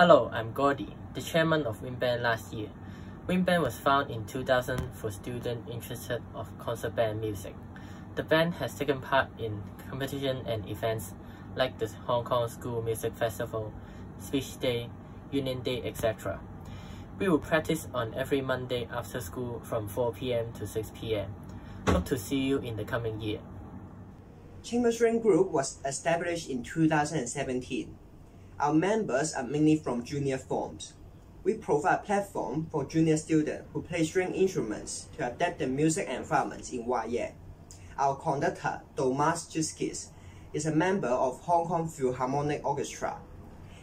Hello, I'm Gordy, the chairman of Wind Band last year. Wind Band was founded in 2000 for students interested of concert band music. The band has taken part in competition and events like the Hong Kong School Music Festival, Speech Day, Union Day, etc. We will practice on every Monday after school from 4 p.m. to 6 p.m. Hope to see you in the coming year. Chamber String Group was established in 2017. Our members are mainly from junior forms. We provide a platform for junior students who play string instruments to adapt the music environment in Wah Our conductor, Tomas Juskis, is a member of Hong Kong Philharmonic Orchestra.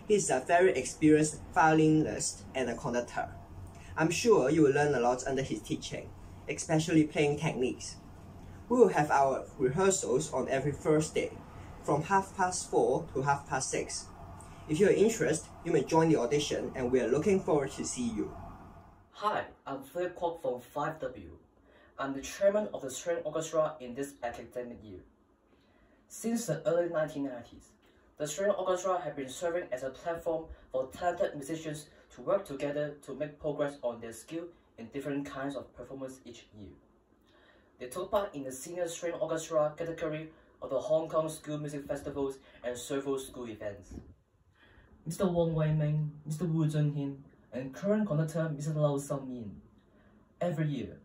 He is a very experienced violinist and a conductor. I'm sure you will learn a lot under his teaching, especially playing techniques. We will have our rehearsals on every Thursday, from half past four to half past six. If you're interested, you may join the audition and we are looking forward to see you. Hi, I'm Philip Kwok from 5W. I'm the chairman of the string orchestra in this academic year. Since the early 1990s, the string orchestra has been serving as a platform for talented musicians to work together to make progress on their skill in different kinds of performance each year. They took part in the senior string orchestra category of the Hong Kong School Music Festivals and several school events. Mr. Wong Wei Ming, Mr. Wu Junhin, and current conductor Mr. Lau Yin. Every year,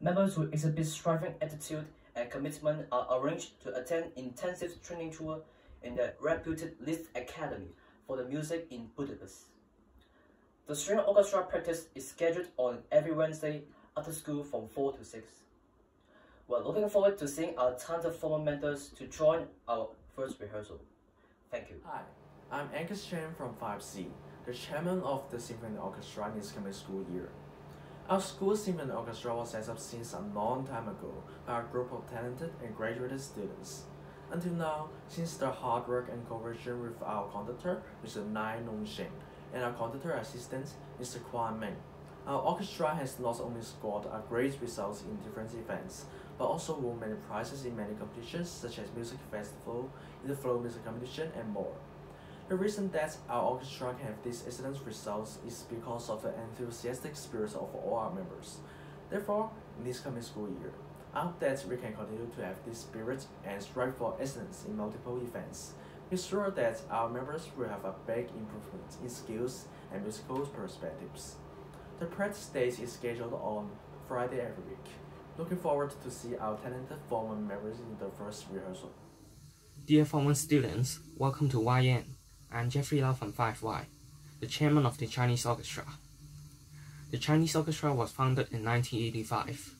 members who exhibit striving attitude and commitment are arranged to attend intensive training tour in the reputed Liszt Academy for the music in Budapest. The string orchestra practice is scheduled on every Wednesday after school from 4 to 6. We're looking forward to seeing our talented former mentors to join our first rehearsal. Thank you. Hi. I'm Angus Chen from 5C, the chairman of the Symphony Orchestra in this coming school year. Our school symphony orchestra was set up since a long time ago by a group of talented and graduated students. Until now, since the hard work and cooperation with our conductor, Mr. Nai Nong Sheng, and our conductor assistant, Mr. Kwan Meng, our orchestra has not only scored a great results in different events, but also won many prizes in many competitions such as music festival, in the flow music competition, and more. The reason that our orchestra can have these excellent results is because of the enthusiastic spirit of all our members. Therefore, in this coming school year, I hope that we can continue to have this spirit and strive for excellence in multiple events. Be sure that our members will have a big improvement in skills and musical perspectives. The practice days is scheduled on Friday every week. Looking forward to see our talented former members in the first rehearsal. Dear former students, welcome to YN. I'm Jeffrey Lau from 5Y, the chairman of the Chinese Orchestra. The Chinese Orchestra was founded in 1985.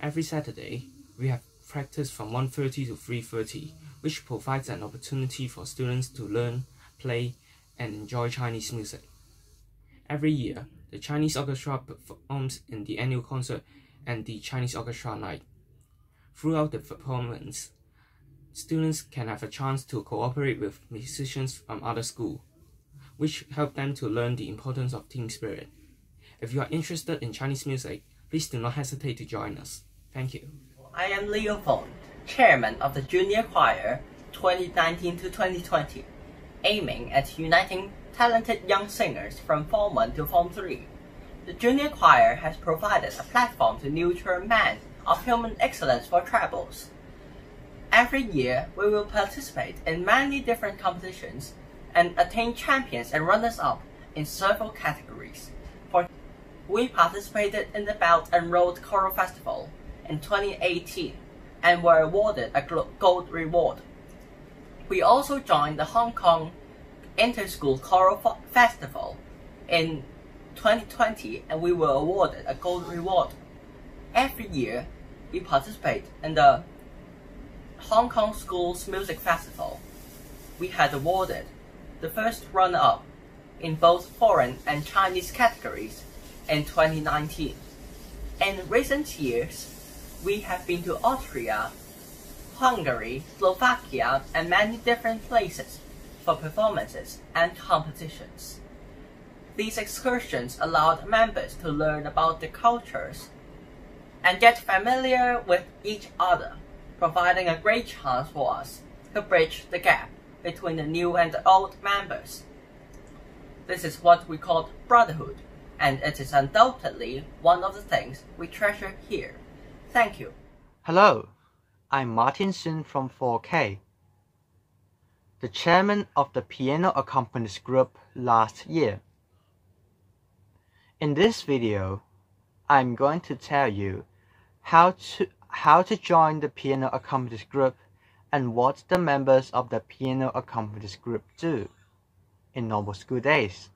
Every Saturday, we have practice from 1.30 to 3.30, which provides an opportunity for students to learn, play, and enjoy Chinese music. Every year, the Chinese Orchestra performs in the annual concert and the Chinese Orchestra Night. Throughout the performance, students can have a chance to cooperate with musicians from other schools, which help them to learn the importance of team spirit. If you are interested in Chinese music, please do not hesitate to join us. Thank you. I am Leo Fong, Chairman of the Junior Choir 2019 to 2020, aiming at uniting talented young singers from Form 1 to Form 3. The Junior Choir has provided a platform to nurture men of human excellence for trebles Every year, we will participate in many different competitions and attain champions and runners-up in several categories. For we participated in the Belt and Road Choral Festival in 2018 and were awarded a gold reward. We also joined the Hong Kong Interschool Choral Festival in 2020 and we were awarded a gold reward. Every year, we participate in the Hong Kong Schools Music Festival, we had awarded the first runner-up in both foreign and Chinese categories in 2019. In recent years, we have been to Austria, Hungary, Slovakia, and many different places for performances and competitions. These excursions allowed members to learn about the cultures and get familiar with each other providing a great chance for us to bridge the gap between the new and the old members. This is what we call brotherhood, and it is undoubtedly one of the things we treasure here. Thank you. Hello, I'm Martin Sun from 4K, the chairman of the piano accompanist group last year. In this video, I'm going to tell you how to how to join the piano accompanist group and what the members of the piano accompanist group do in normal school days.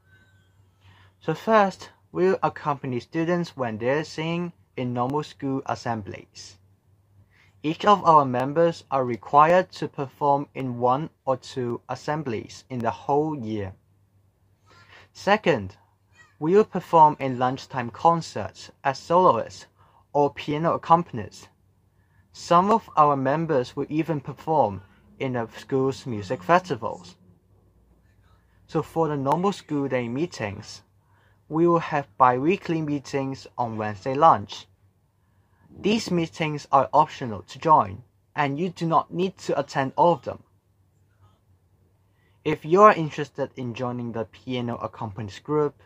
So first, we'll accompany students when they're singing in normal school assemblies. Each of our members are required to perform in one or two assemblies in the whole year. Second, we will perform in lunchtime concerts as soloists or piano accompanists. Some of our members will even perform in the school's music festivals. So for the normal school day meetings, we will have bi-weekly meetings on Wednesday lunch. These meetings are optional to join, and you do not need to attend all of them. If you are interested in joining the piano accompanist group,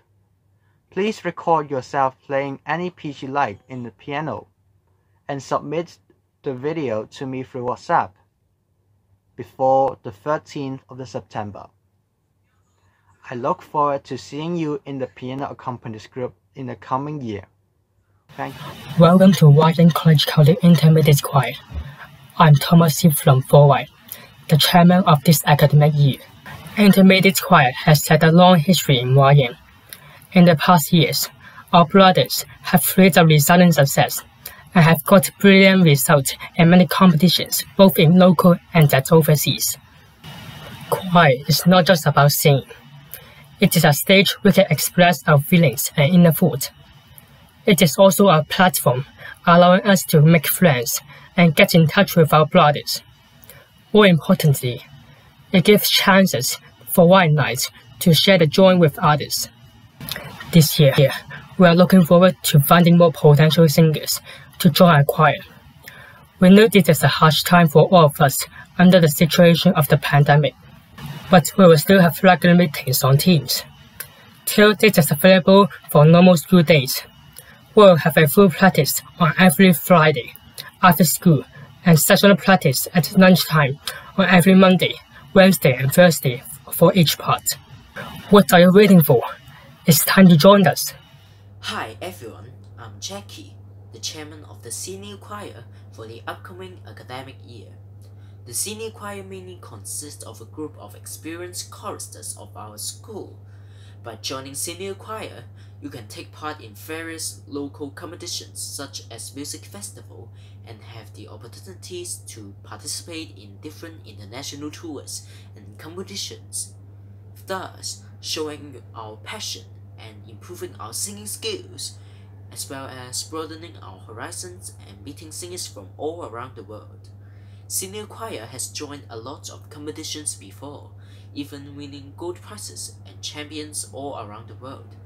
please record yourself playing any piece you like in the piano and submit the video to me through WhatsApp before the 13th of the September. I look forward to seeing you in the piano accompanist group in the coming year. Thank you. Welcome to Yan College Kowloon Intermediate Choir. I'm Thomas Sim from 4Y, the chairman of this academic year. Intermediate Choir has had a long history in Wah In the past years, our brothers have created a resounding success and have got brilliant results in many competitions, both in local and at overseas. Choir is not just about singing. It is a stage we can express our feelings and inner thoughts. It is also a platform allowing us to make friends and get in touch with our brothers. More importantly, it gives chances for one night to share the joy with others. This year, we are looking forward to finding more potential singers to join our choir. We know this is a harsh time for all of us under the situation of the pandemic, but we will still have regular meetings on Teams. Till this is available for normal school days, we will have a full practice on every Friday after school and sessional practice at lunchtime on every Monday, Wednesday, and Thursday for each part. What are you waiting for? It's time to join us. Hi everyone, I'm Jackie, chairman of the senior choir for the upcoming academic year. The senior choir mainly consists of a group of experienced choristers of our school. By joining senior choir, you can take part in various local competitions such as music festival and have the opportunities to participate in different international tours and competitions, thus showing our passion and improving our singing skills, as well as broadening our horizons and meeting singers from all around the world. Senior Choir has joined a lot of competitions before, even winning gold prizes and champions all around the world.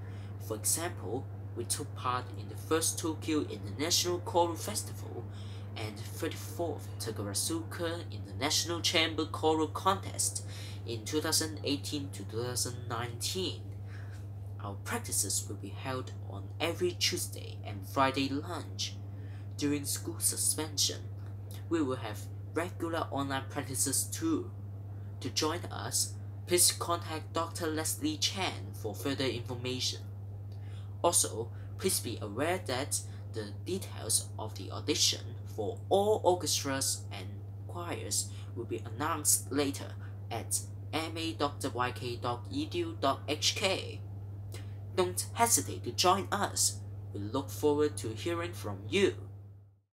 For example, we took part in the first Tokyo International Choral Festival and 34th Takarazuka International Chamber Choral Contest in 2018 to 2019. Our practices will be held on every Tuesday and Friday lunch. During school suspension, we will have regular online practices too. To join us, please contact Dr. Leslie Chan for further information. Also, please be aware that the details of the audition for all orchestras and choirs will be announced later at ma.wyk.edu.hk. Don't hesitate to join us. We look forward to hearing from you.